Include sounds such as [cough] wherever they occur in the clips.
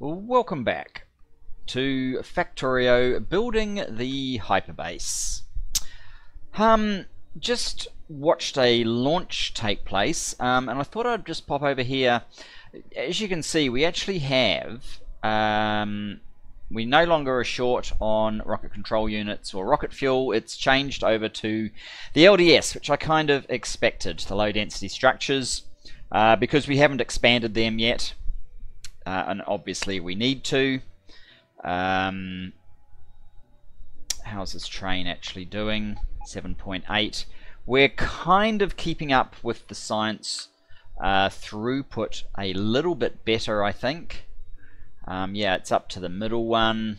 Welcome back to Factorio building the hyperbase. Um, just watched a launch take place, um, and I thought I'd just pop over here. As you can see, we actually have um, we no longer are short on rocket control units or rocket fuel. It's changed over to the LDS, which I kind of expected, the low density structures, uh, because we haven't expanded them yet. Uh, and obviously we need to. Um, how's this train actually doing? 7.8. We're kind of keeping up with the science uh, throughput a little bit better, I think. Um, yeah, it's up to the middle one.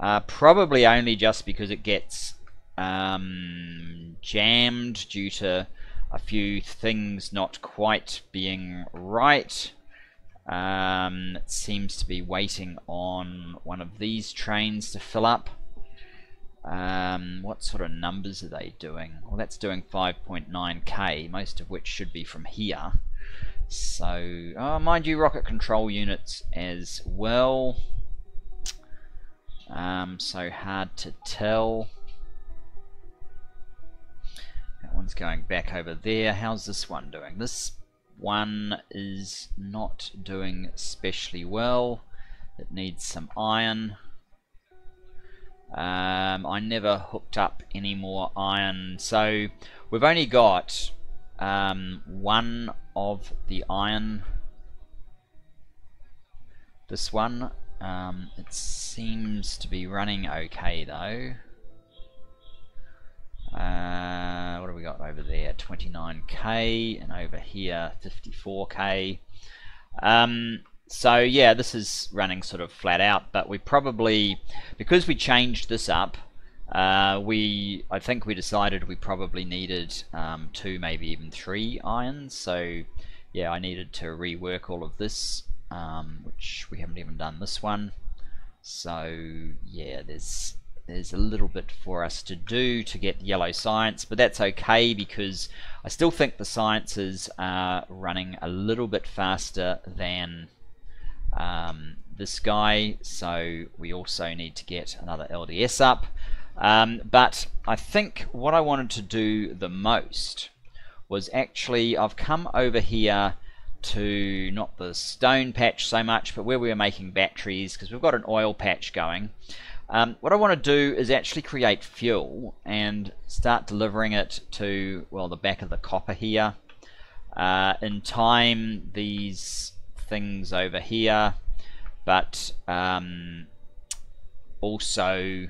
Uh, probably only just because it gets um, jammed due to a few things not quite being right. Um, it seems to be waiting on one of these trains to fill up. Um, what sort of numbers are they doing? Well, that's doing 5.9k, most of which should be from here. So, oh, mind you, rocket control units as well. Um, so hard to tell. That one's going back over there. How's this one doing? This one is not doing especially well. It needs some iron. Um, I never hooked up any more iron. So we've only got um, one of the iron. This one. Um, it seems to be running okay though. Uh, what have we got over there? 29k, and over here 54k. Um, so yeah, this is running sort of flat out, but we probably, because we changed this up, uh, we, I think we decided we probably needed um, two, maybe even three irons. So yeah, I needed to rework all of this, um, which we haven't even done this one. So yeah, there's there's a little bit for us to do to get yellow science, but that's okay because I still think the sciences are running a little bit faster than um, this guy, so we also need to get another LDS up. Um, but I think what I wanted to do the most was actually, I've come over here to not the stone patch so much, but where we were making batteries, because we've got an oil patch going. Um, what I want to do is actually create fuel and start delivering it to, well, the back of the copper here. Uh, in time, these things over here, but um, also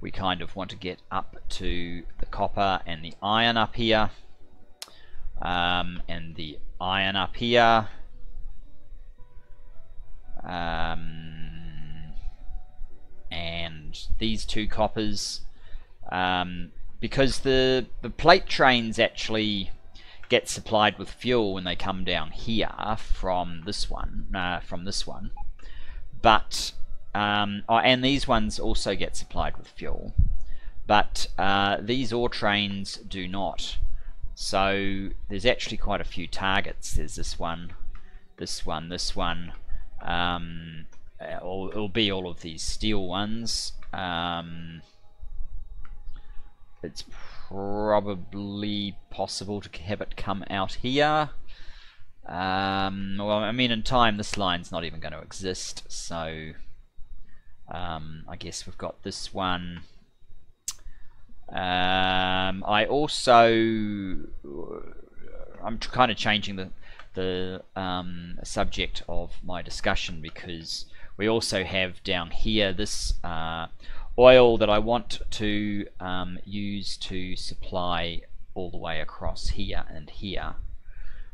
we kind of want to get up to the copper and the iron up here, um, and the iron up here. Um, and these two coppers um, because the the plate trains actually get supplied with fuel when they come down here from this one uh, from this one. But um, oh, and these ones also get supplied with fuel. But uh, these ore trains do not. So there's actually quite a few targets. There's this one this one this one um, uh, it'll be all of these steel ones. Um, it's probably possible to have it come out here. Um, well, I mean, in time, this line's not even going to exist, so um, I guess we've got this one. Um, I also, I'm kind of changing the the um, subject of my discussion because we also have down here this uh, oil that I want to um, use to supply all the way across here and here.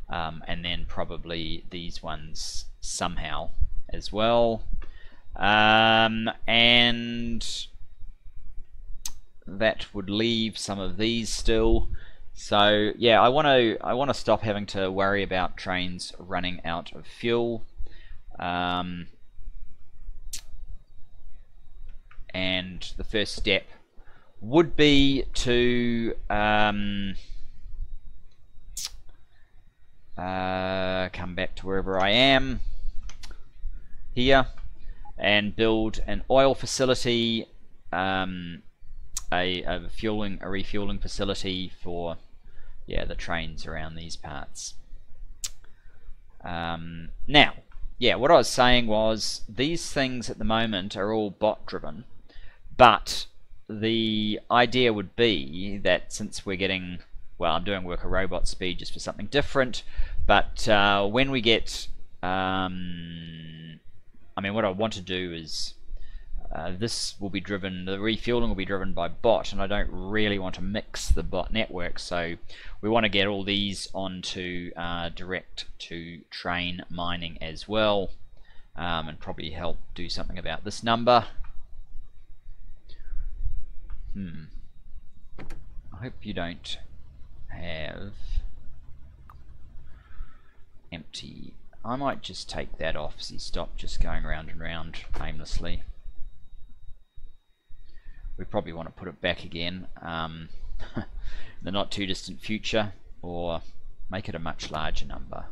Um, and then probably these ones somehow as well. Um, and that would leave some of these still. So yeah, I want to I want to stop having to worry about trains running out of fuel. Um, and the first step would be to um, uh, come back to wherever I am here and build an oil facility, um, a, a fueling, a refueling facility for yeah the trains around these parts. Um, now, yeah, what I was saying was these things at the moment are all bot driven, but the idea would be that since we're getting, well, I'm doing worker robot speed just for something different, but uh, when we get, um, I mean, what I want to do is uh, this will be driven, the refueling will be driven by bot, and I don't really want to mix the bot network, so we want to get all these onto uh, direct to train mining as well, um, and probably help do something about this number. Hmm. I hope you don't have empty. I might just take that off so you stop just going around and round aimlessly we probably want to put it back again um, [laughs] in the not too distant future or make it a much larger number.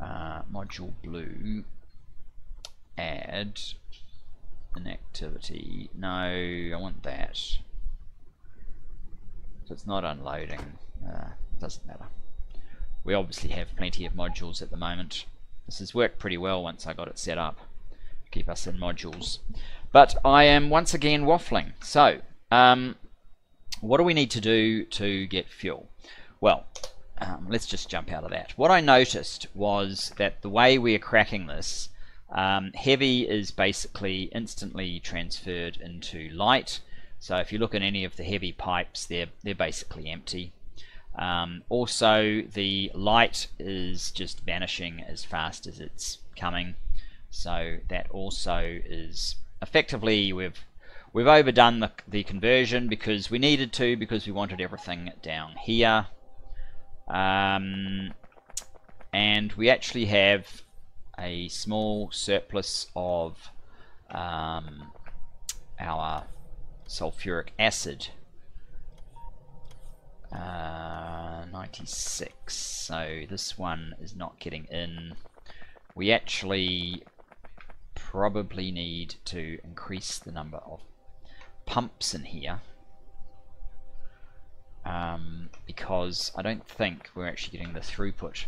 Uh, module blue, add an activity. No, I want that. So it's not unloading. Uh, doesn't matter. We obviously have plenty of modules at the moment. This has worked pretty well once I got it set up. Keep us in modules. But I am once again waffling. So, um, what do we need to do to get fuel? Well, um, let's just jump out of that. What I noticed was that the way we are cracking this, um, heavy is basically instantly transferred into light. So if you look at any of the heavy pipes, they're, they're basically empty. Um, also, the light is just vanishing as fast as it's coming. So that also is effectively we've we've overdone the, the conversion because we needed to because we wanted everything down here um, and we actually have a small surplus of um, our sulfuric acid. Uh, 96 so this one is not getting in. We actually probably need to increase the number of pumps in here um, because I don't think we're actually getting the throughput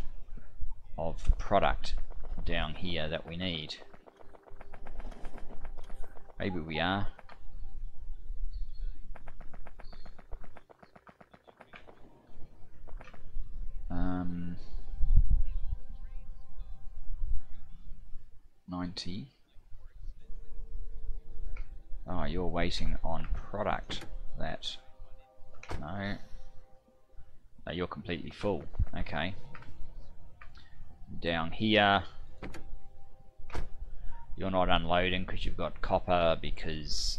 of the product down here that we need. Maybe we are. Um, 90 Oh, you're waiting on product. That. No. No, you're completely full. Okay. Down here. You're not unloading because you've got copper because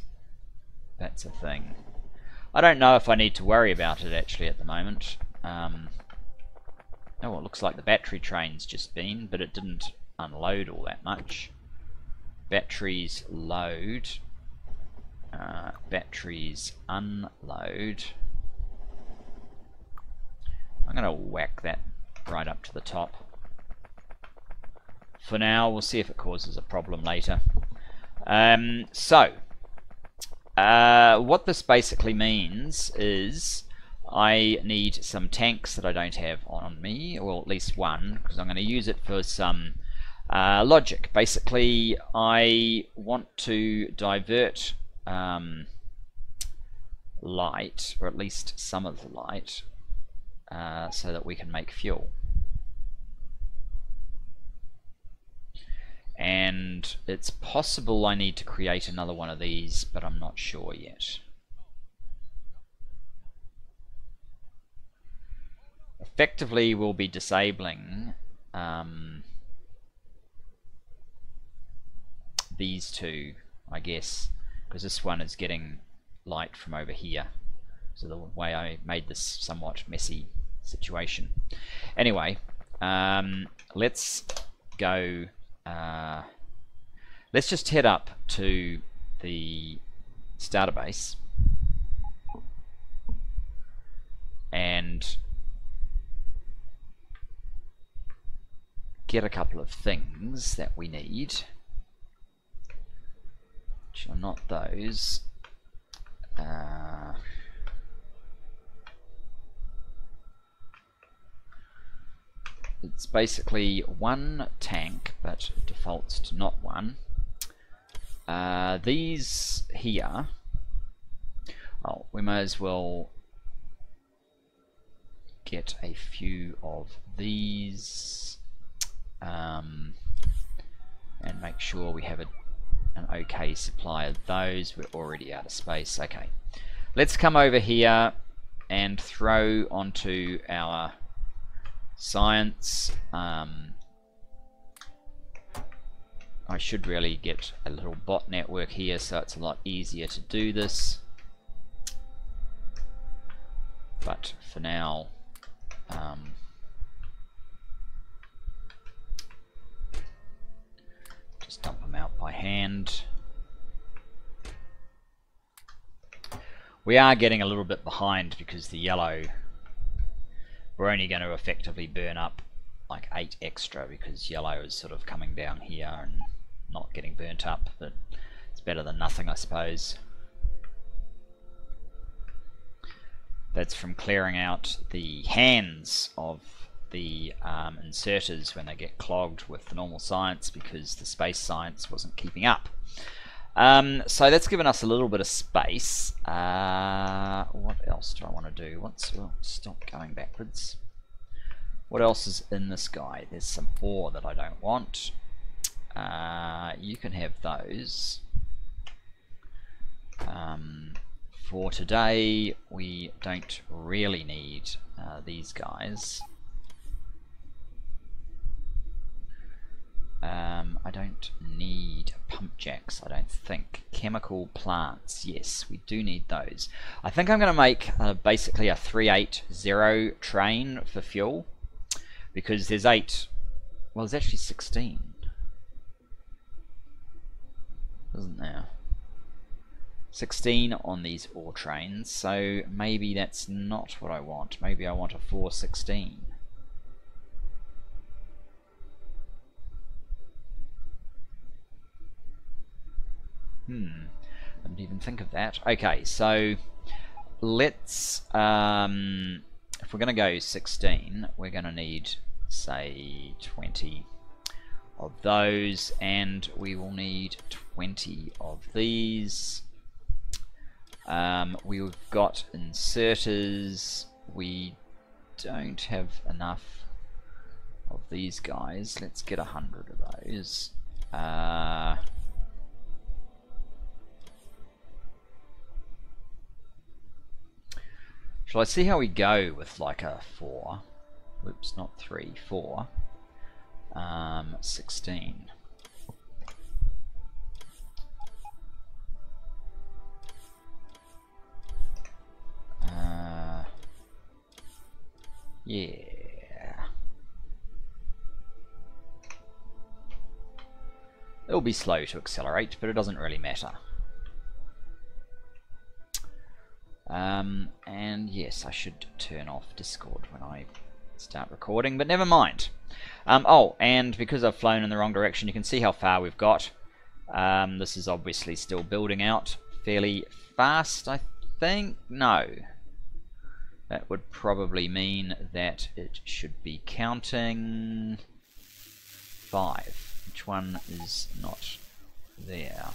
that's a thing. I don't know if I need to worry about it actually at the moment. Um, oh, it looks like the battery train's just been, but it didn't unload all that much. Batteries load uh, batteries unload. I'm going to whack that right up to the top. For now, we'll see if it causes a problem later. Um, so, uh, what this basically means is I need some tanks that I don't have on me, or at least one, because I'm going to use it for some uh, logic. Basically, I want to divert um, light, or at least some of the light, uh, so that we can make fuel. And it's possible I need to create another one of these, but I'm not sure yet. Effectively, we'll be disabling um, these two, I guess, because this one is getting light from over here so the way I made this somewhat messy situation anyway um, let's go uh, let's just head up to the starter base and get a couple of things that we need. Which are not those. Uh, it's basically one tank, but defaults to not one. Uh, these here, oh, we may as well get a few of these um, and make sure we have a, an okay supply of those. We're already out of space. Okay, let's come over here and throw onto our science. Um, I should really get a little bot network here so it's a lot easier to do this. But for now, um, just dump them out by hand. We are getting a little bit behind because the yellow we're only going to effectively burn up like 8 extra because yellow is sort of coming down here and not getting burnt up, but it's better than nothing I suppose. That's from clearing out the hands of the um, inserters when they get clogged with the normal science because the space science wasn't keeping up. Um, so that's given us a little bit of space. Uh, what else do I want to do? Once we'll stop going backwards. What else is in this guy? There's some ore that I don't want. Uh, you can have those. Um, for today, we don't really need uh, these guys. Um, I don't need pump jacks, I don't think. Chemical plants, yes, we do need those. I think I'm going to make uh, basically a 380 train for fuel because there's 8, well there's actually 16, isn't there? 16 on these ore trains, so maybe that's not what I want. Maybe I want a 416. Hmm, I didn't even think of that. Okay, so let's, um, if we're going to go 16, we're going to need, say, 20 of those, and we will need 20 of these. Um, we've got inserters. We don't have enough of these guys. Let's get a hundred of those. Uh, Shall I see how we go with like a 4? Whoops, not 3, 4. Um, 16. Uh, yeah. It'll be slow to accelerate, but it doesn't really matter. Um, and yes, I should turn off Discord when I start recording, but never mind. Um, oh, and because I've flown in the wrong direction, you can see how far we've got. Um, this is obviously still building out fairly fast, I think. No. That would probably mean that it should be counting five. Which one is not there?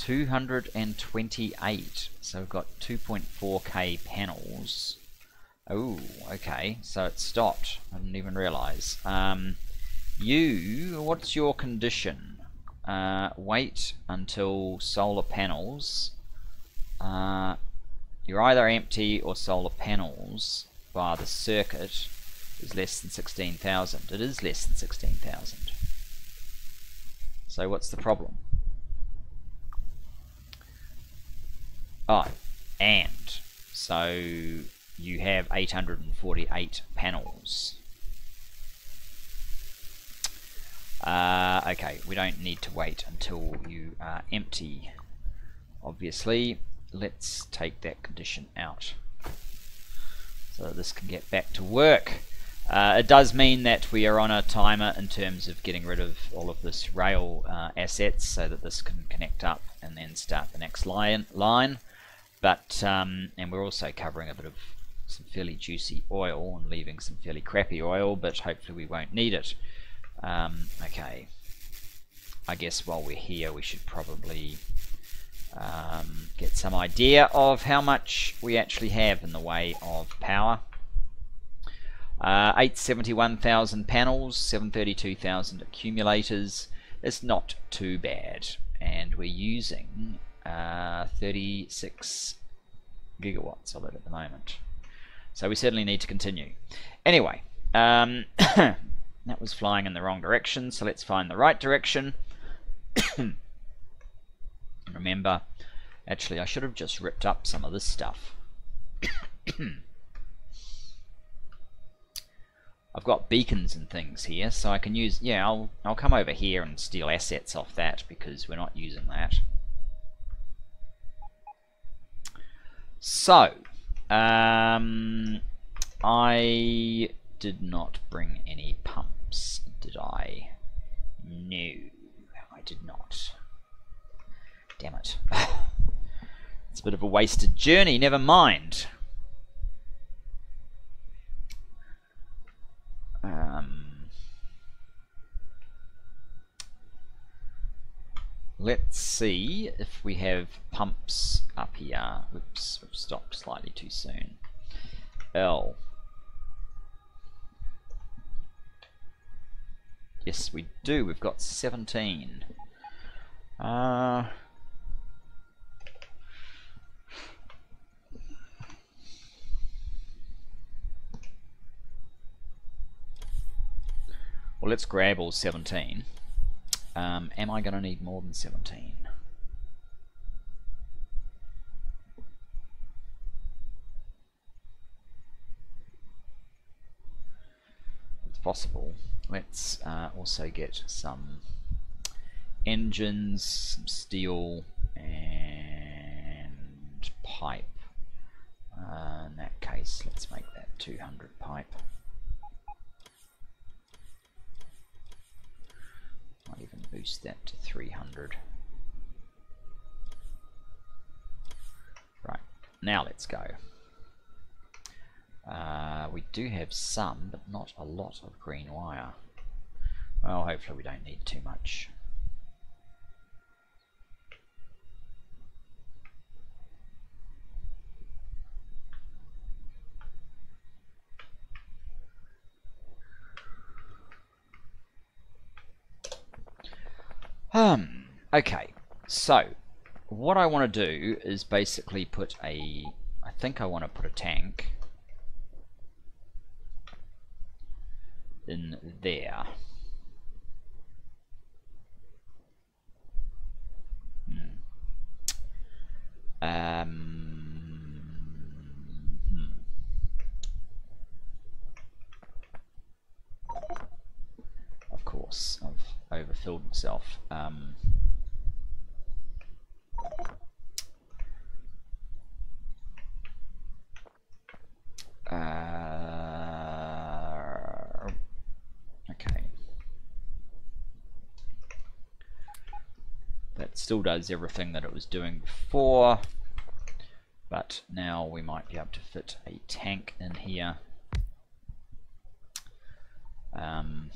228. So we've got 2.4k panels. Oh, okay. So it stopped. I didn't even realize. Um, you, what's your condition? Uh, wait until solar panels. Uh, you're either empty or solar panels via the circuit is less than 16,000. It is less than 16,000. So what's the problem? Oh, and so you have 848 panels. Uh, okay, we don't need to wait until you are empty. Obviously, let's take that condition out so this can get back to work. Uh, it does mean that we are on a timer in terms of getting rid of all of this rail uh, assets so that this can connect up and then start the next line. line. But um, and we're also covering a bit of some fairly juicy oil and leaving some fairly crappy oil, but hopefully we won't need it. Um, okay, I guess while we're here we should probably um, get some idea of how much we actually have in the way of power. Uh, 871,000 panels, 732,000 accumulators. It's not too bad. And we're using uh, 36 gigawatts of it at the moment. So we certainly need to continue. Anyway, um, [coughs] that was flying in the wrong direction, so let's find the right direction. [coughs] Remember, actually I should have just ripped up some of this stuff. [coughs] I've got beacons and things here, so I can use, yeah, I'll, I'll come over here and steal assets off that because we're not using that. So, um, I did not bring any pumps, did I? No, I did not. Damn it. [laughs] it's a bit of a wasted journey, never mind. Um, let's see if we have pumps up here. Whoops, we've stopped slightly too soon. L. Yes, we do. We've got 17. Uh, Well, let's grab all 17. Um, am I going to need more than 17? It's possible. Let's uh, also get some engines, some steel, and pipe. Uh, in that case, let's make that 200 pipe. I'll even boost that to 300. Right, now let's go. Uh, we do have some, but not a lot of green wire. Well, hopefully we don't need too much. Um, okay, so what I want to do is basically put a, I think I want to put a tank in there. Hmm. Um, hmm. Of course, I've overfilled myself. Um, uh, okay. That still does everything that it was doing before, but now we might be able to fit a tank in here. Um,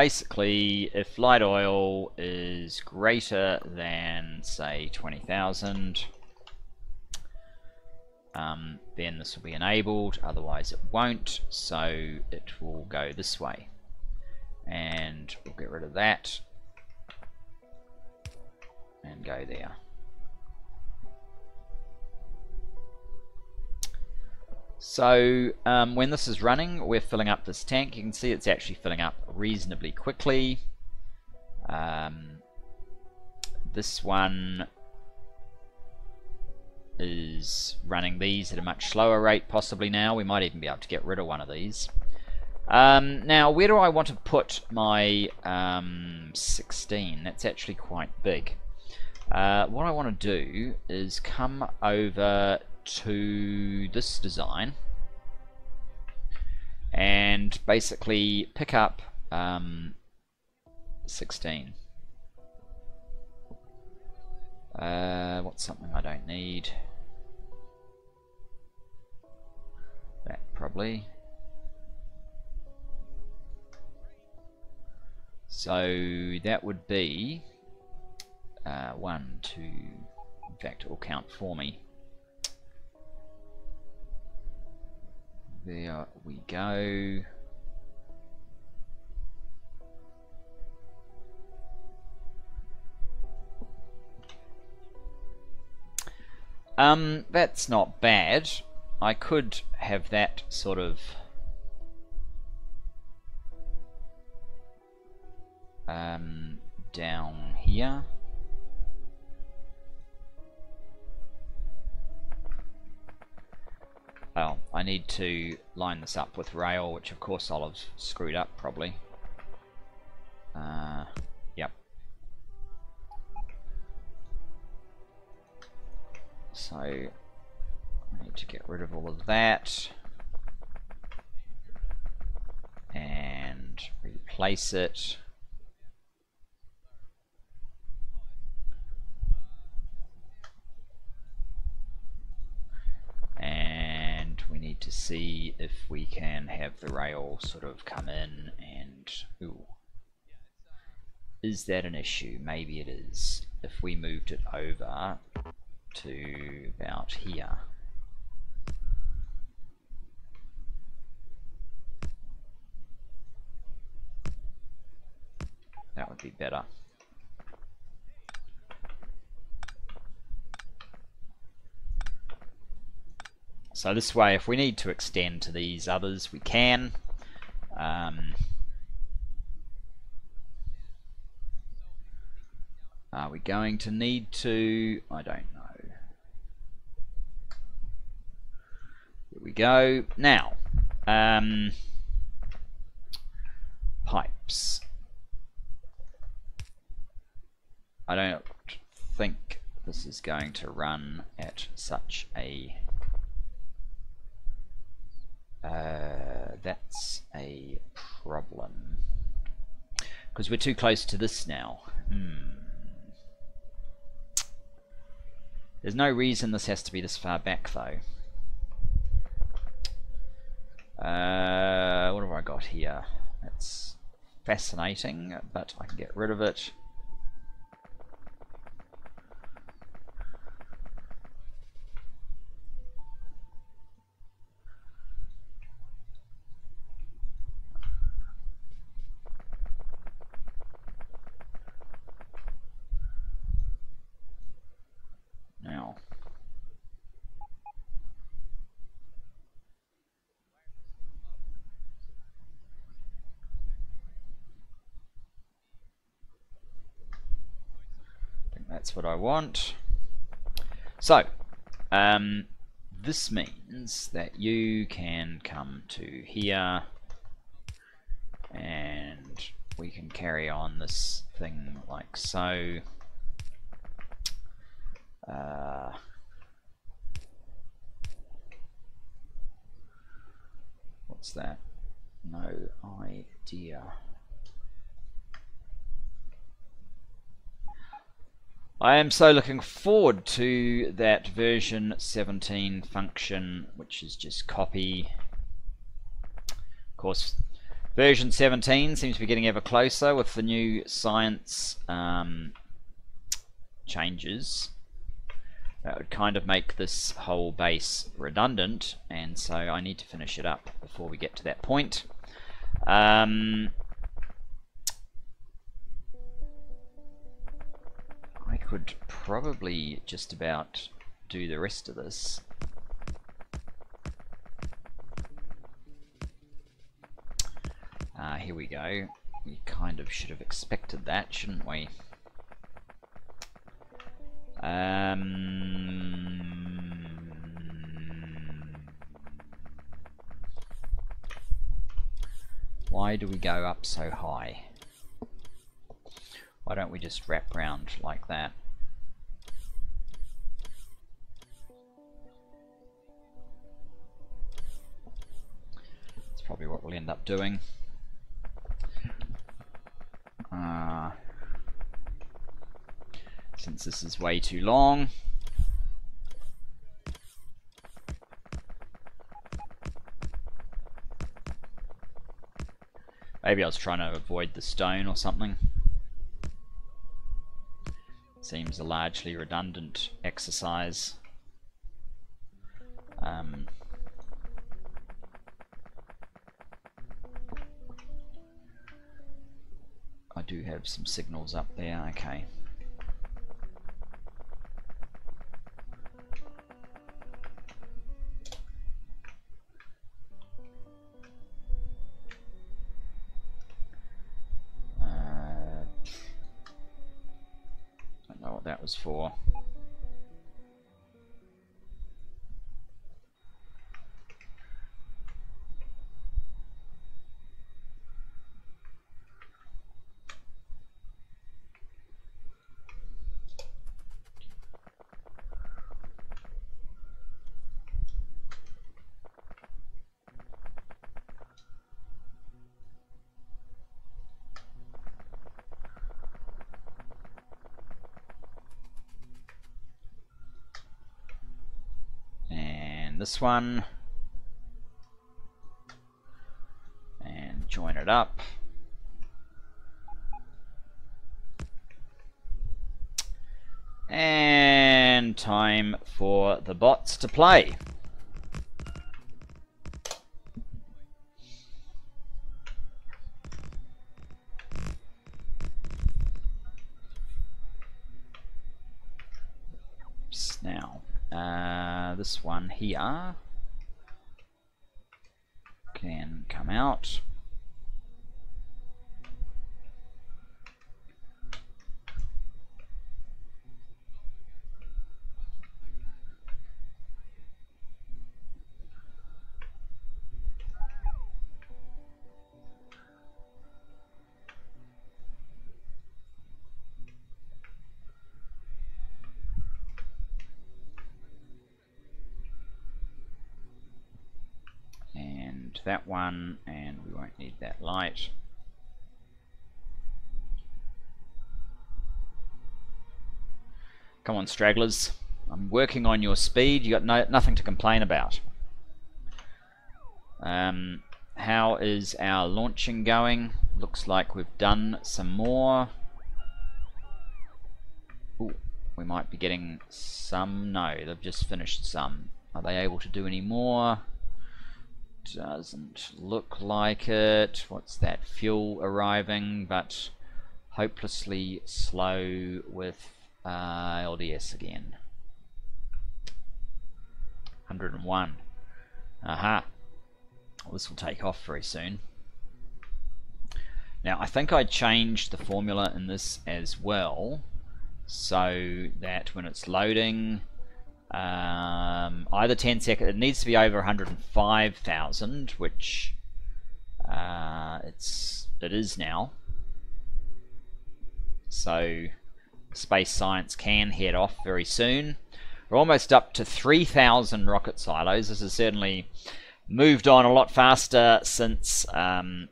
basically, if light oil is greater than, say, 20,000, um, then this will be enabled, otherwise it won't, so it will go this way. And we'll get rid of that and go there. So um, when this is running, we're filling up this tank. You can see it's actually filling up reasonably quickly. Um, this one is running these at a much slower rate possibly now. We might even be able to get rid of one of these. Um, now, where do I want to put my um, 16? That's actually quite big. Uh, what I want to do is come over to this design and basically pick up um, 16. Uh, what's something I don't need? That probably. So that would be uh, one, two, in fact it will count for me. There we go. Um, that's not bad. I could have that sort of um, down here. Oh, I need to line this up with rail, which of course I'll have screwed up probably. Uh, yep. So, I need to get rid of all of that. And replace it. and we need to see if we can have the rail sort of come in and ooh. Is that an issue? Maybe it is. If we moved it over to about here. That would be better So this way, if we need to extend to these others, we can. Um, are we going to need to? I don't know. Here we go. Now, um, pipes. I don't think this is going to run at such a uh, that's a problem. Because we're too close to this now. Hmm. There's no reason this has to be this far back though. Uh, what have I got here? That's fascinating, but I can get rid of it. That's what I want. So, um, this means that you can come to here and we can carry on this thing like so. Uh, what's that? No idea. I am so looking forward to that version 17 function, which is just copy. Of course, version 17 seems to be getting ever closer with the new science um, changes. That would kind of make this whole base redundant, and so I need to finish it up before we get to that point. Um, could probably just about do the rest of this. Uh, here we go. We kind of should have expected that, shouldn't we? Um, why do we go up so high? Why don't we just wrap round like that? Probably what we'll end up doing. Uh, since this is way too long. Maybe I was trying to avoid the stone or something. Seems a largely redundant exercise. Um, do have some signals up there, okay. Uh, don't know what that was for. And this one. And join it up. And time for the bots to play. This that one and we won't need that light. Come on stragglers. I'm working on your speed. You got no, nothing to complain about. Um, how is our launching going? Looks like we've done some more. Ooh, we might be getting some. No they've just finished some. Are they able to do any more doesn't look like it. What's that? Fuel arriving, but hopelessly slow with uh, LDS again. 101. Aha. Well, this will take off very soon. Now, I think I changed the formula in this as well, so that when it's loading, um, either 10 seconds, it needs to be over 105,000, which uh, it's it is now. So space science can head off very soon. We're almost up to 3,000 rocket silos. This has certainly moved on a lot faster since, um,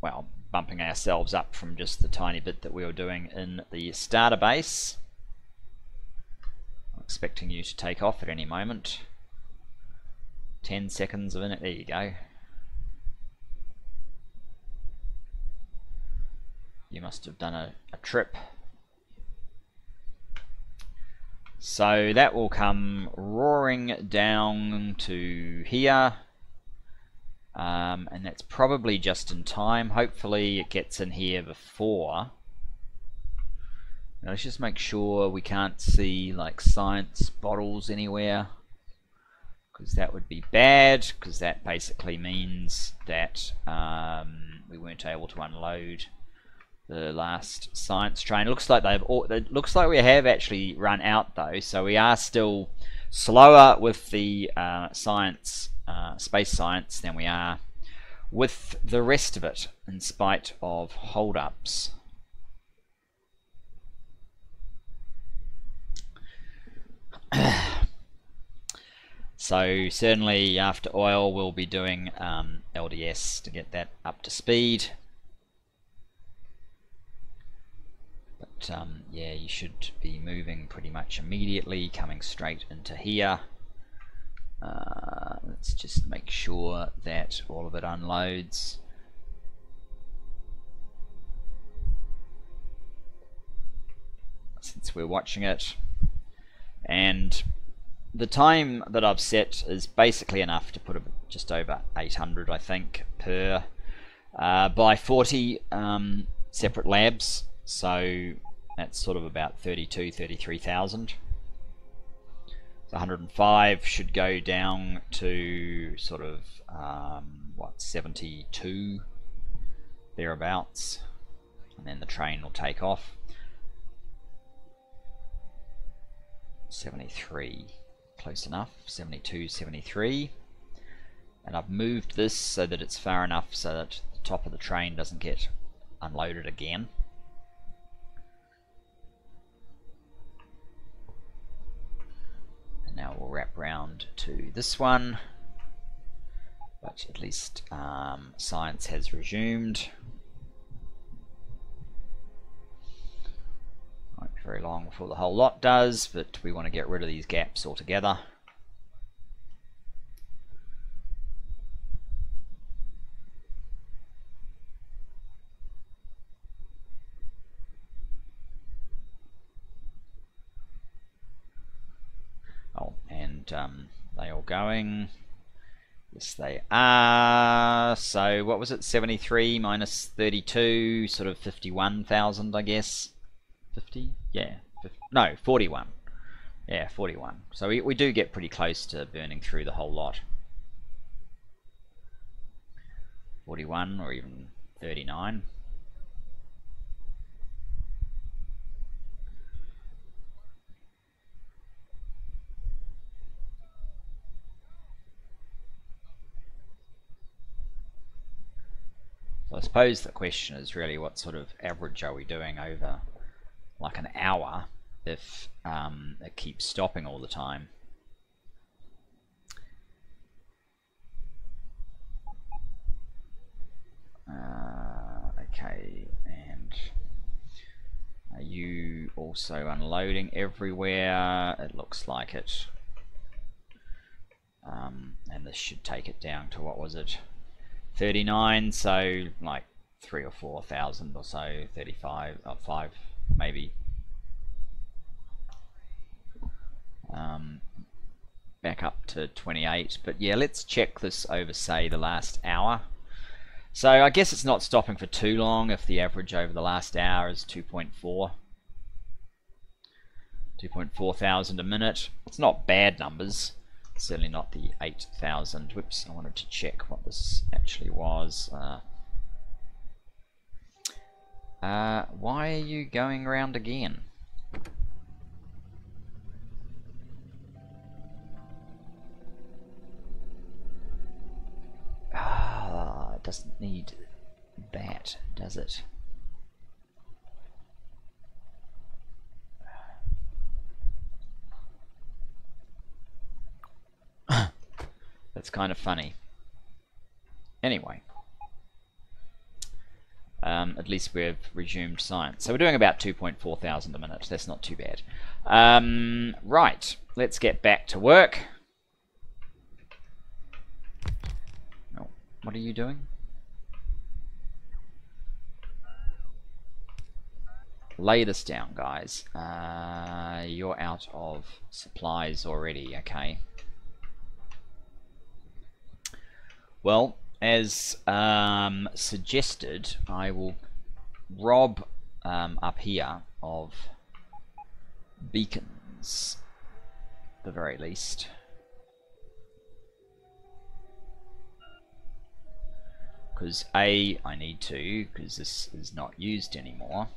well, bumping ourselves up from just the tiny bit that we were doing in the starter base expecting you to take off at any moment. 10 seconds of it, there you go. You must have done a, a trip. So that will come roaring down to here. Um, and that's probably just in time. Hopefully it gets in here before now let's just make sure we can't see like science bottles anywhere. because that would be bad because that basically means that um, we weren't able to unload the last science train. It looks like they've all, it looks like we have actually run out though, so we are still slower with the uh, science, uh, space science than we are with the rest of it, in spite of hold-ups. [sighs] so certainly after oil we'll be doing um, LDS to get that up to speed. But um, yeah, you should be moving pretty much immediately, coming straight into here. Uh, let's just make sure that all of it unloads. Since we're watching it. And the time that I've set is basically enough to put a, just over 800 I think per uh, by 40 um, separate labs. So that's sort of about 32 33,000 so 105 should go down to sort of um, what 72 thereabouts. And then the train will take off 73 close enough. 72 73 and I've moved this so that it's far enough so that the top of the train doesn't get unloaded again. And now we'll wrap round to this one. But at least um, science has resumed Won't be very long before the whole lot does, but we want to get rid of these gaps altogether. Oh, and um, they all going. Yes, they are. So, what was it? 73 minus 32, sort of 51,000, I guess. 50? Yeah. 50, no, 41. Yeah, 41. So we, we do get pretty close to burning through the whole lot. 41 or even 39. So I suppose the question is really what sort of average are we doing over like an hour if um, it keeps stopping all the time. Uh, okay, and are you also unloading everywhere? It looks like it. Um, and this should take it down to what was it? 39, so like three or four thousand or so, 35 or uh, five maybe. Um, back up to 28 but yeah let's check this over say the last hour. So I guess it's not stopping for too long if the average over the last hour is 2.4 2.4 thousand a minute. It's not bad numbers. Certainly not the 8,000 whoops I wanted to check what this actually was. Uh, uh, why are you going around again? Ah, it doesn't need that, does it? [coughs] That's kind of funny. Anyway. Um, at least we've resumed science. So we're doing about 2.4 thousand a minute. That's not too bad. Um, right, let's get back to work. Oh, what are you doing? Lay this down, guys. Uh, you're out of supplies already, okay. Well, as um, suggested, I will rob um, up here of beacons, the very least. Because A, I need to, because this is not used anymore.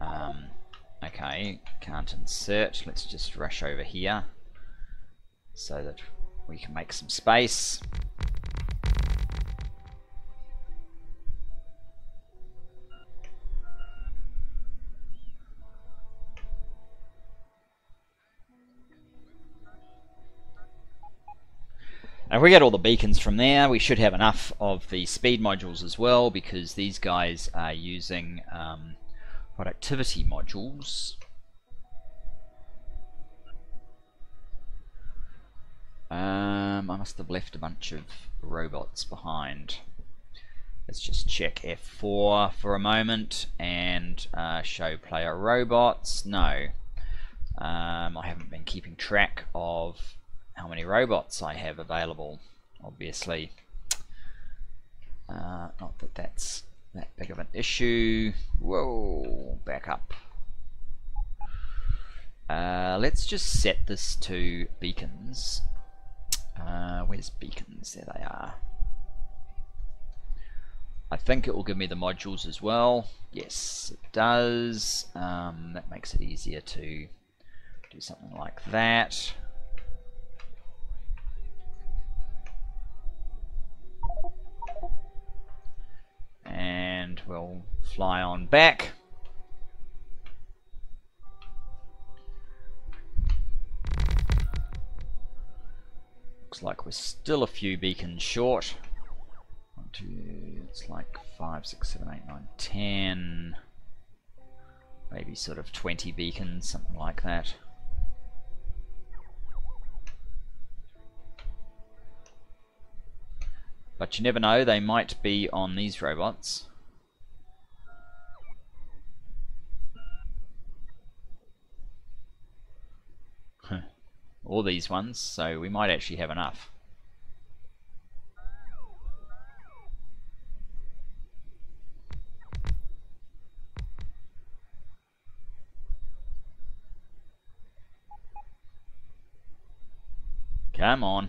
Um, okay, can't insert. Let's just rush over here so that we can make some space. If we get all the beacons from there, we should have enough of the speed modules as well, because these guys are using um, productivity modules. Um, I must have left a bunch of robots behind. Let's just check F4 for a moment and uh, show player robots. No, um, I haven't been keeping track of how many robots I have available, obviously. Uh, not that that's that big of an issue. Whoa, back up. Uh, let's just set this to beacons. Uh, where's beacons? There they are. I think it will give me the modules as well. Yes, it does. Um, that makes it easier to do something like that. We'll fly on back. Looks like we're still a few beacons short. One, two, it's like five, six, seven, eight, nine, ten. Maybe sort of 20 beacons, something like that. But you never know, they might be on these robots. All these ones, so we might actually have enough. Come on.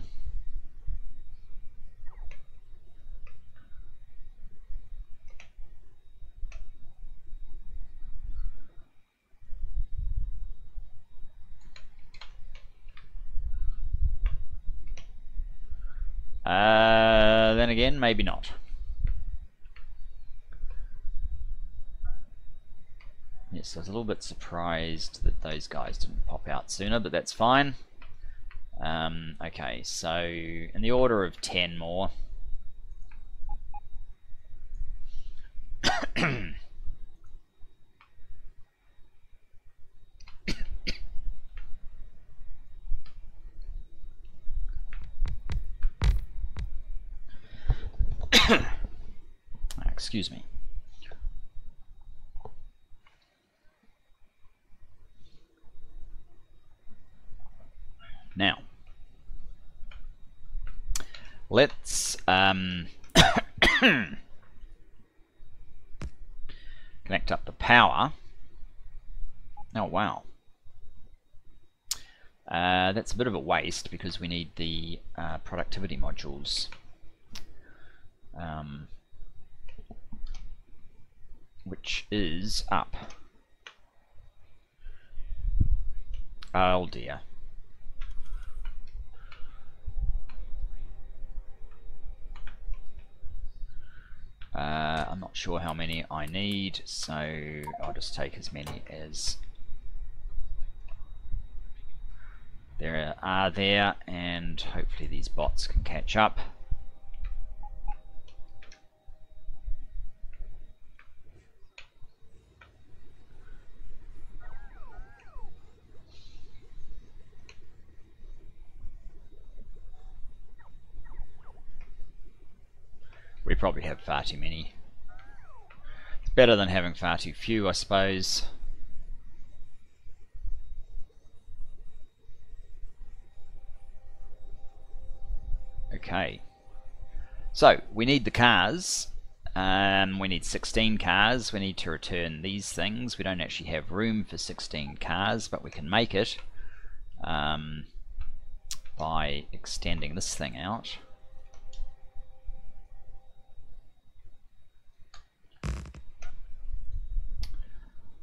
Uh, then again, maybe not. Yes, I was a little bit surprised that those guys didn't pop out sooner, but that's fine. Um, okay, so in the order of 10 more. Excuse me. Now, let's um, [coughs] connect up the power. Oh, wow. Uh, that's a bit of a waste because we need the uh, productivity modules. Um, which is up. Oh dear. Uh, I'm not sure how many I need, so I'll just take as many as there are there, and hopefully these bots can catch up. Probably have far too many. It's better than having far too few, I suppose. Okay. So, we need the cars. Um, we need 16 cars. We need to return these things. We don't actually have room for 16 cars, but we can make it. Um, by extending this thing out.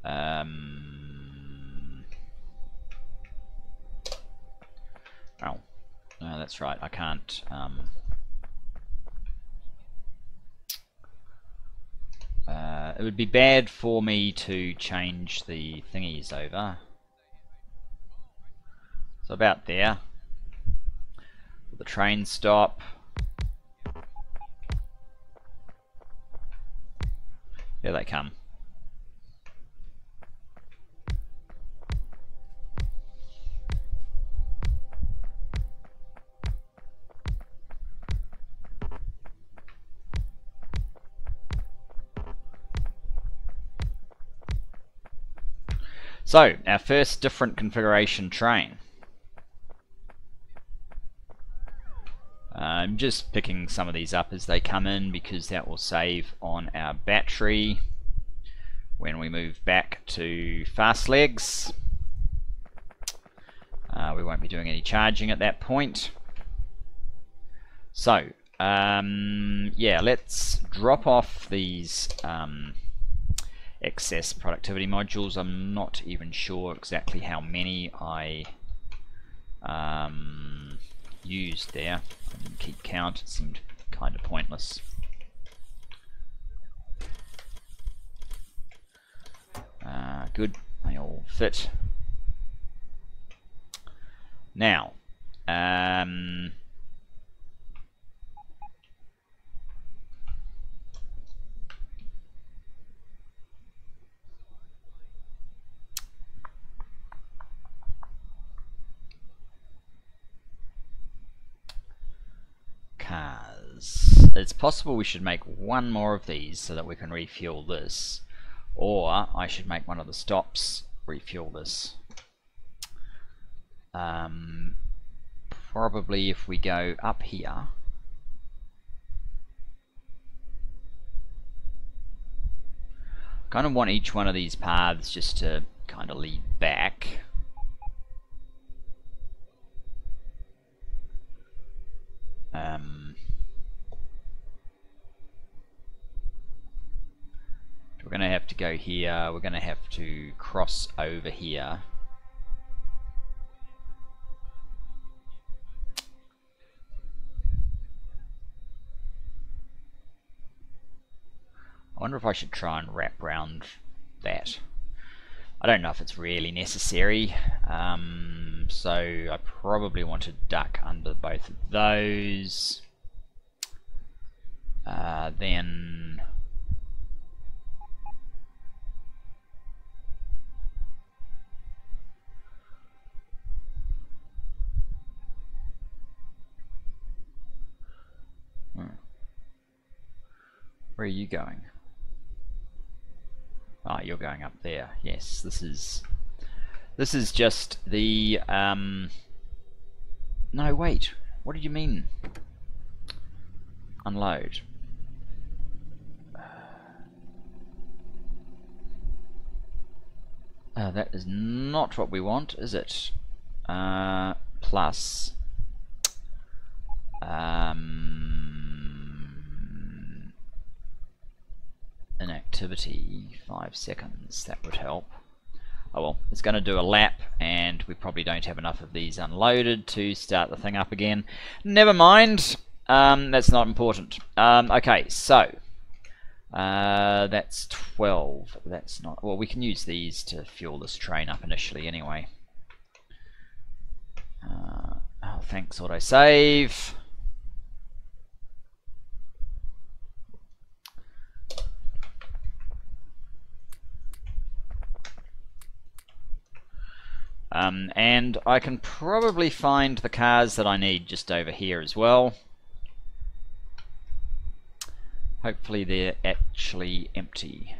Um, oh, no, that's right. I can't. Um, uh, it would be bad for me to change the thingies over. So about there. The train stop. Here they come. So, our first different configuration train. I'm just picking some of these up as they come in because that will save on our battery when we move back to fast legs. Uh, we won't be doing any charging at that point. So, um, yeah, let's drop off these um, excess productivity modules. I'm not even sure exactly how many I um, used there. I didn't keep count, it seemed kind of pointless. Uh, good, they all fit. Now, um, cars. It's possible we should make one more of these so that we can refuel this. Or I should make one of the stops refuel this. Um, probably if we go up here kind of want each one of these paths just to kind of lead back Um, we're going to go here, we're going to have to cross over here. I wonder if I should try and wrap around that. I don't know if it's really necessary. Um, so I probably want to duck under both of those. Uh, then Where are you going? Ah, oh, you're going up there. Yes, this is this is just the... Um, no, wait. What did you mean? Unload. Uh, that is not what we want, is it? Uh, plus... Um, an five seconds, that would help. Oh well, it's going to do a lap and we probably don't have enough of these unloaded to start the thing up again. Never mind, um, that's not important. Um, okay, so uh, that's 12. That's not, well we can use these to fuel this train up initially anyway. Uh, oh, thanks autosave. Um, and I can probably find the cars that I need just over here as well. Hopefully they're actually empty.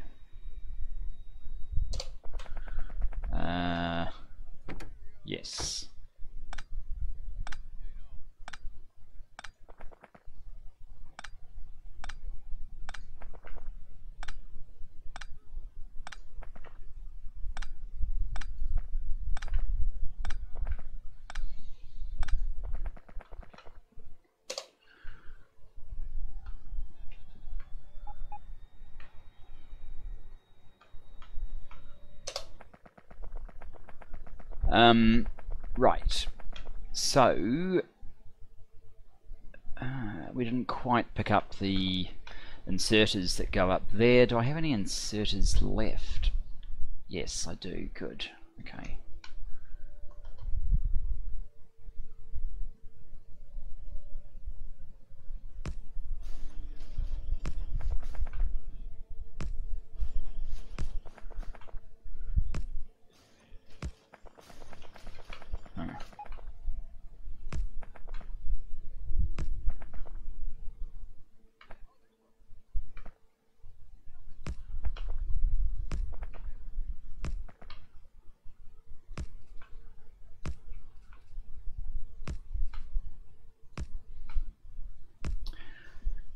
Uh, yes. Um, right. So, uh, we didn't quite pick up the inserters that go up there. Do I have any inserters left? Yes, I do. Good. Okay.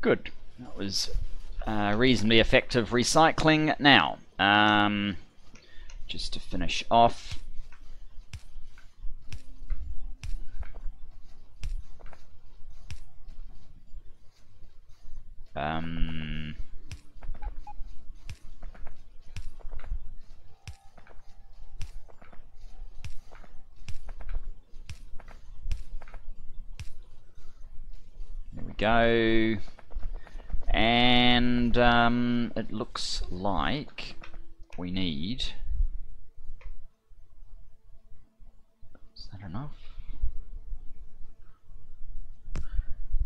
Good. Was uh, reasonably effective recycling. Now, um, just to finish off, um, there we go and um, it looks like we need is that enough?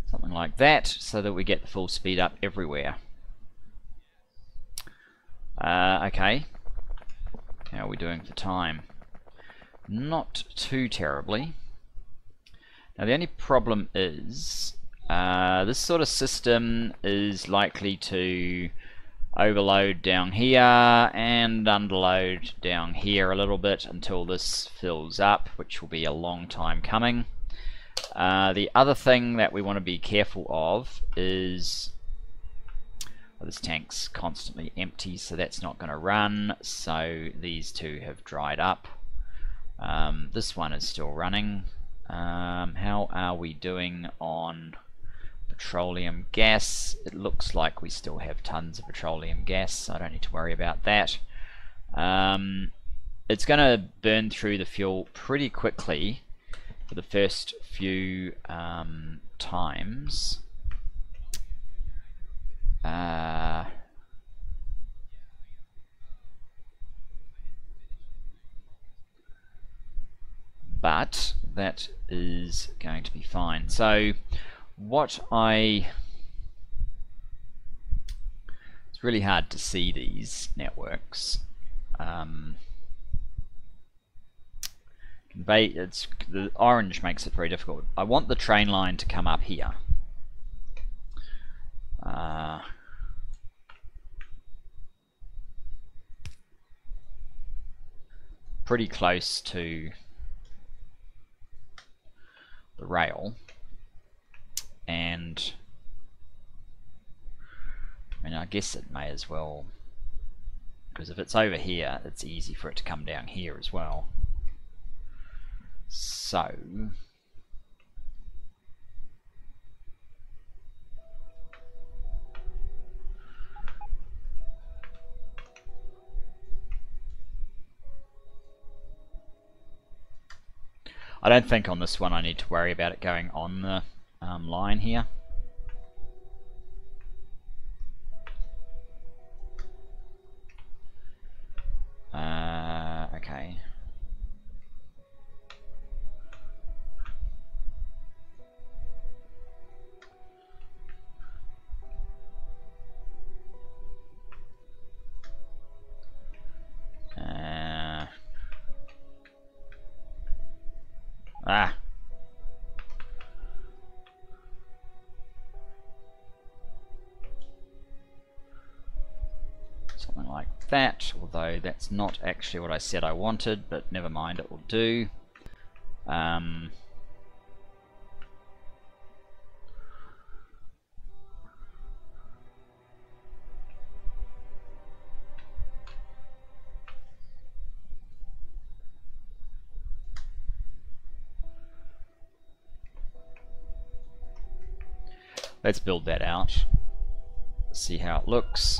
Something like that so that we get the full speed up everywhere. Uh, okay. How are we doing for time? Not too terribly. Now the only problem is uh, this sort of system is likely to overload down here and underload down here a little bit until this fills up, which will be a long time coming. Uh, the other thing that we want to be careful of is well, this tank's constantly empty, so that's not going to run. So these two have dried up. Um, this one is still running. Um, how are we doing on petroleum gas. It looks like we still have tons of petroleum gas, so I don't need to worry about that. Um, it's going to burn through the fuel pretty quickly for the first few um, times. Uh, but that is going to be fine. So what I it's really hard to see these networks. Um, convey it's the orange makes it very difficult. I want the train line to come up here. Uh, pretty close to the rail and I mean I guess it may as well because if it's over here it's easy for it to come down here as well so I don't think on this one I need to worry about it going on the um, line here. That, that's not actually what I said I wanted, but never mind, it will do. Um, Let's build that out, see how it looks.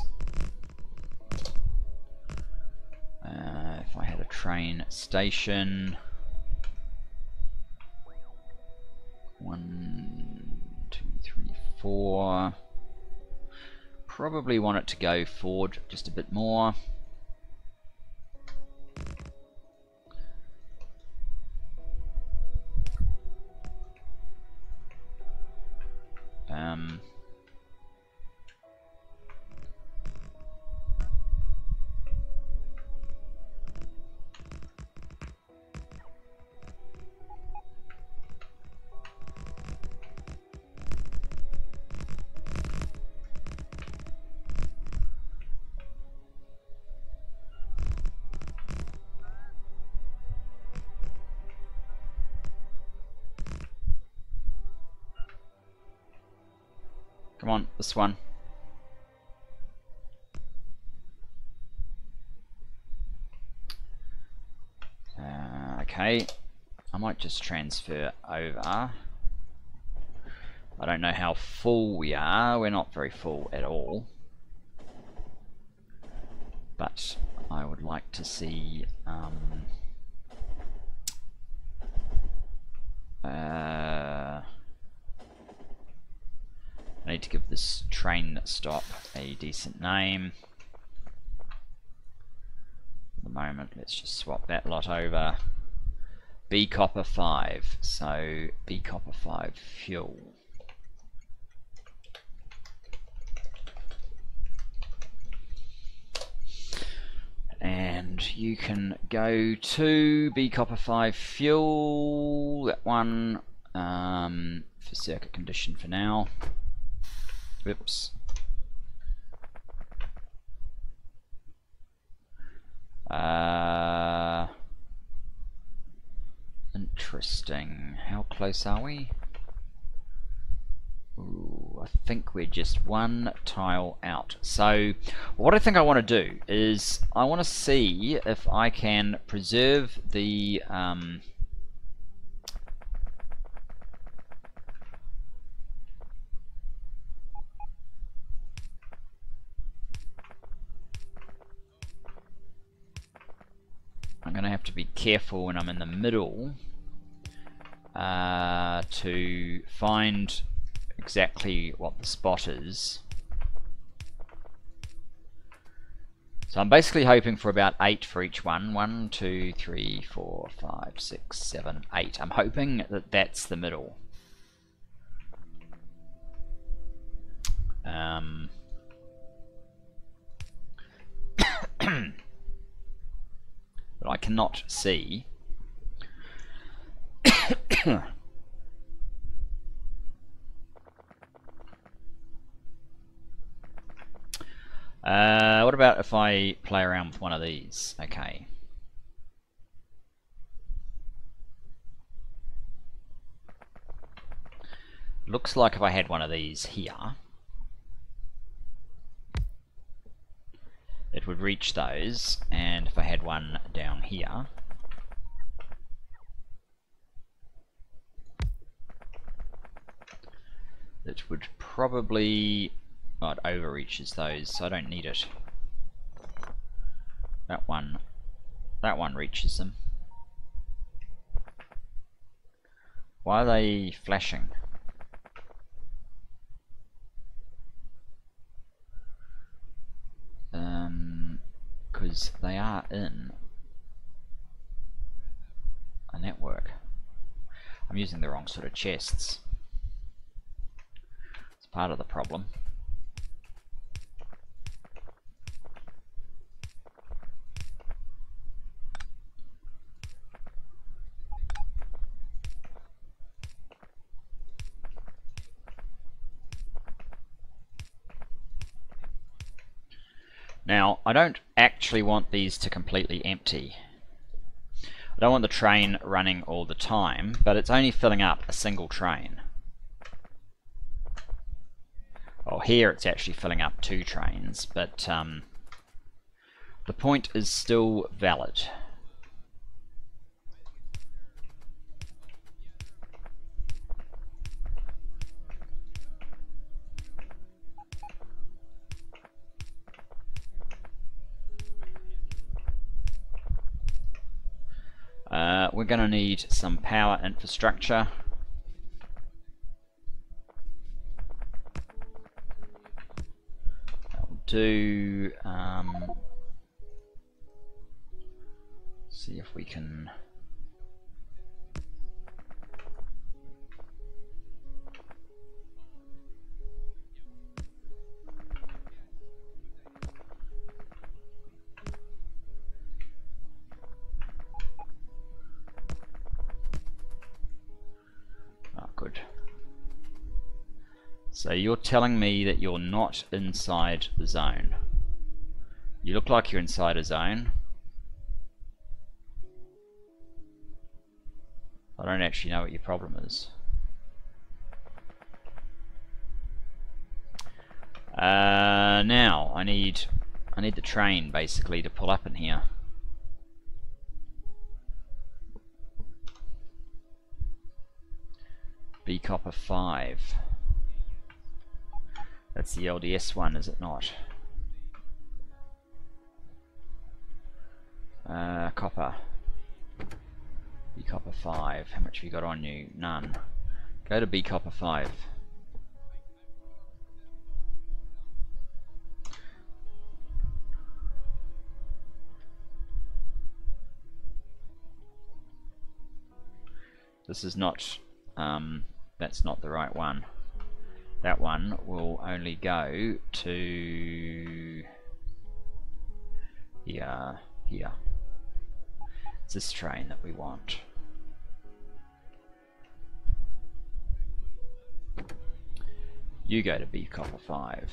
train station. One, two, three, four. Probably want it to go forward just a bit more. This one. Uh, okay, I might just transfer over. I don't know how full we are. We're not very full at all. But I would like to see um, uh, I need to give this train stop a decent name. At the moment, let's just swap that lot over. B copper 5, so B copper 5 fuel. And you can go to B copper 5 fuel, that one, um, for circuit condition for now. Oops. Uh, interesting. How close are we? Ooh, I think we're just one tile out. So what I think I want to do is I want to see if I can preserve the um, I'm going to have to be careful when I'm in the middle uh, to find exactly what the spot is. So I'm basically hoping for about 8 for each one. 1, 2, 3, 4, 5, 6, 7, 8. I'm hoping that that's the middle. Um, [coughs] [coughs] [coughs] but I cannot see. [coughs] uh, what about if I play around with one of these? Okay. Looks like if I had one of these here, it would reach those, and if I had one down here, it would probably, oh, it overreaches those, so I don't need it. That one, that one reaches them. Why are they flashing? Because they are in a network. I'm using the wrong sort of chests. It's part of the problem. Now, I don't actually want these to completely empty. I don't want the train running all the time, but it's only filling up a single train. Oh, here it's actually filling up two trains, but um, the point is still valid. going to need some power infrastructure. I'll do. Um, see if we can. So you're telling me that you're not inside the zone. You look like you're inside a zone. I don't actually know what your problem is. Uh, now I need I need the train basically to pull up in here. B copper 5. That's the LDS one, is it not? Uh, copper. B copper 5. How much have you got on you? None. Go to B copper 5. This is not um, that's not the right one. That one will only go to here, here. It's this train that we want. You go to B copper 5.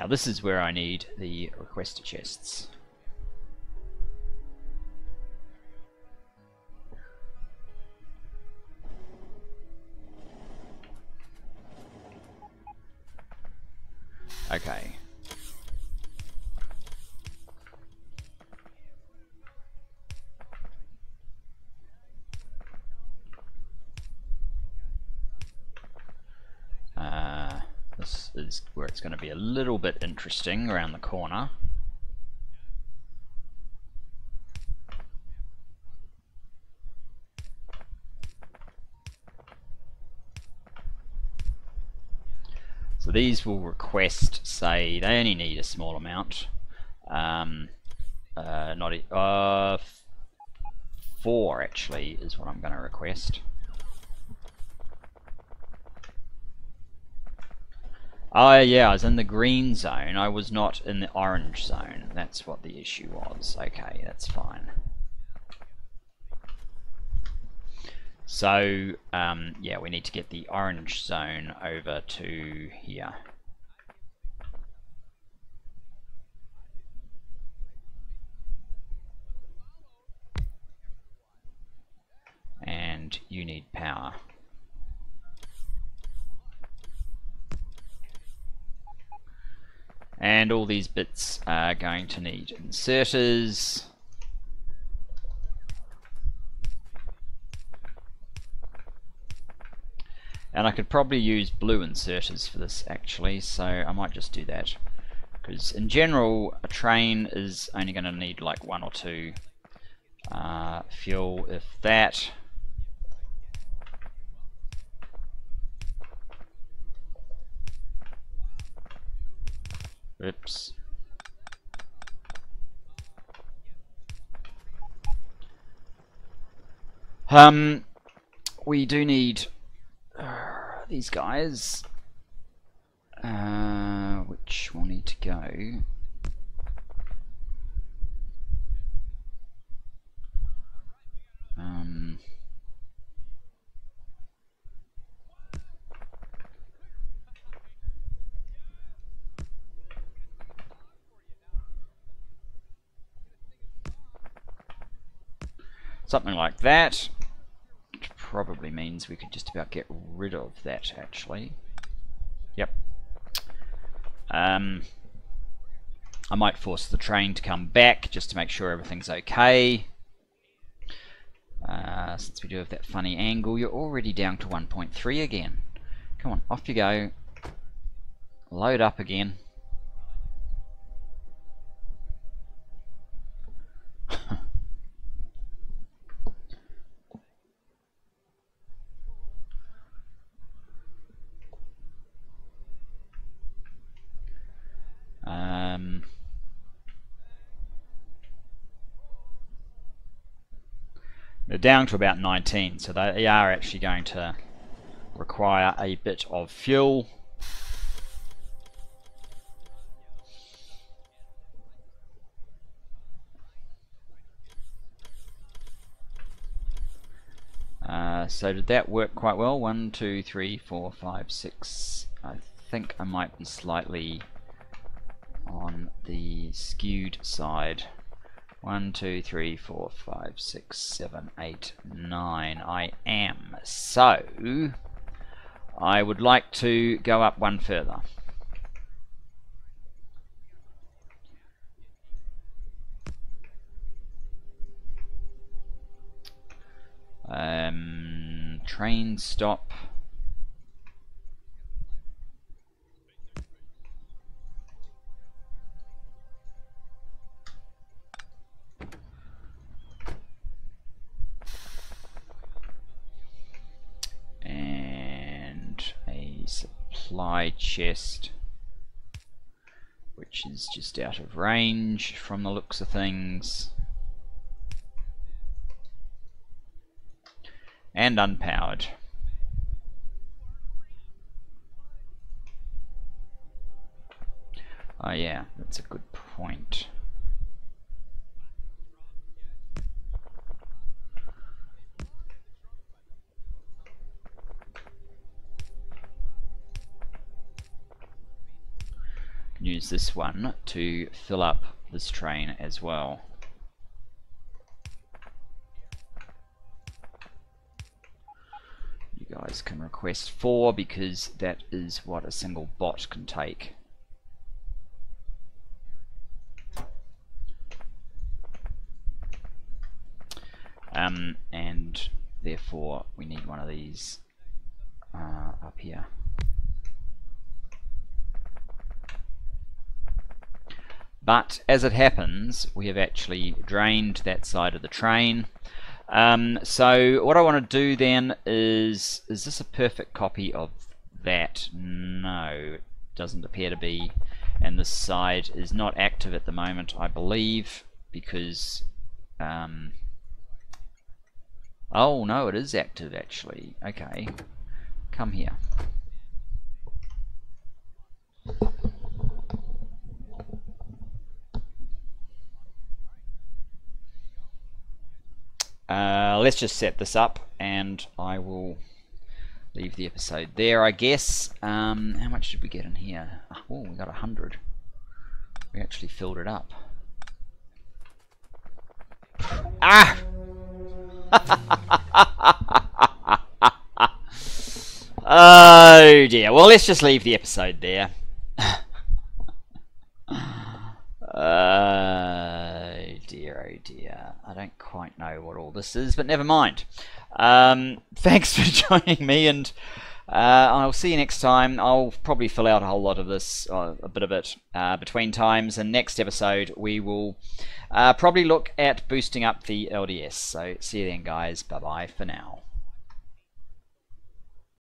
Now this is where I need the request chests. Okay. Going to be a little bit interesting around the corner. So these will request, say, they only need a small amount. Um, uh, not uh, four actually is what I'm going to request. Oh yeah, I was in the green zone. I was not in the orange zone. That's what the issue was. Okay, that's fine. So, um, yeah, we need to get the orange zone over to here. And you need power. And all these bits are going to need inserters. And I could probably use blue inserters for this actually, so I might just do that. Because in general, a train is only going to need like one or two uh, fuel, if that. Oops. Um, we do need uh, these guys, uh, which will need to go. Um, Something like that. Which probably means we could just about get rid of that, actually. Yep. Um, I might force the train to come back just to make sure everything's okay. Uh, since we do have that funny angle, you're already down to 1.3 again. Come on, off you go. Load up again. They're down to about 19, so they are actually going to require a bit of fuel. Uh, so did that work quite well? One, two, three, four, five, six. I think I might be slightly on the skewed side. One, two, three, four, five, six, seven, eight, nine. I am. So, I would like to go up one further. Um, train stop. Supply chest which is just out of range from the looks of things. and unpowered. Oh yeah, that's a good point. Use this one to fill up this train as well. You guys can request four because that is what a single bot can take. Um, and therefore we need one of these uh, up here. But as it happens, we have actually drained that side of the train. Um, so what I want to do then is, is this a perfect copy of that? No, it doesn't appear to be. And this side is not active at the moment, I believe, because... Um, oh, no, it is active actually. Okay, come here. Uh, let's just set this up and I will leave the episode there, I guess. Um, how much did we get in here? Oh, we got a hundred. We actually filled it up. Ah! [laughs] oh dear. Well, let's just leave the episode there. uh, dear, oh dear. I don't quite know what all this is, but never mind. Um, [laughs] thanks for [laughs] joining me, and uh, I'll see you next time. I'll probably fill out a whole lot of this, uh, a bit of it, uh, between times, and next episode we will uh, probably look at boosting up the LDS. So see you then, guys. Bye-bye for now.